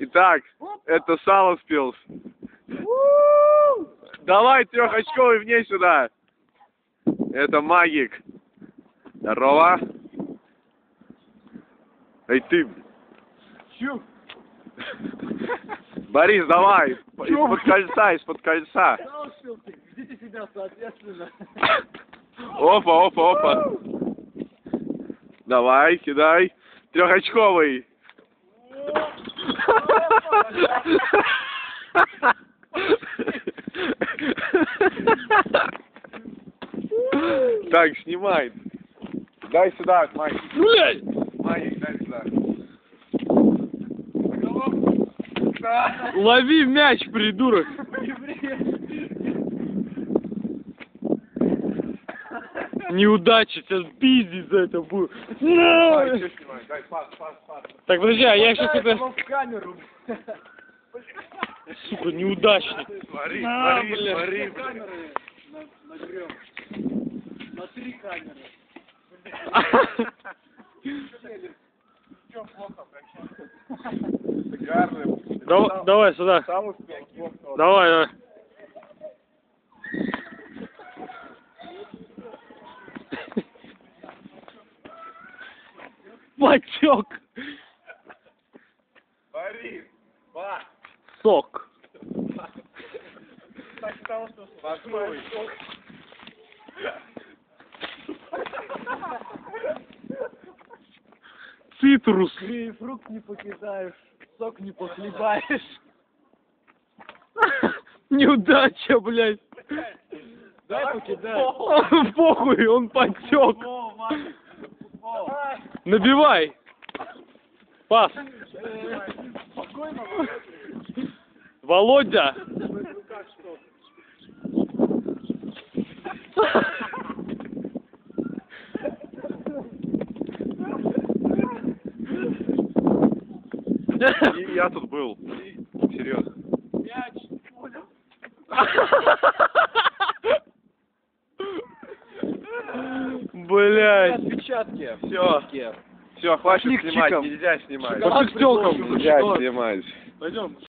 Итак, это сало спелс. Давай трехочковый вне сюда. Это магик. Здорово. Эй, ты. Чё? Борис, давай. Из-под кольца, из-под кольца. Ведите себя соответственно. Опа, опа, опа. Давай, кидай. Трехочковый. Так, снимай. Дай сюда, Майк. Блядь! Майк, дай сюда. Лови мяч, придурок! Неудача, сейчас пиздить за это будет. Дай, пас, пас, пас. Так, подожди, а я сейчас это... в камеру. Сука, неудачник. Смотри, На, смотри, бля. смотри. Камеры на-. На три камеры. Дав- Давай сюда. Сам успел. Давай, давай. Потек. Борис, пас. Сок. Постой. Цитрус. Фрукт не покидаешь, сок не похлебаешь. Неудача, блядь. Дай покидай. Похуй, он потек. Набивай. Пас. Спокойно, Володя. И я тут был. Серьезно. Блядь. Отпечатки. Все. Все, хватит снимать, нельзя снимать. Пошли к телкам. Нельзя снимать. Пойдем.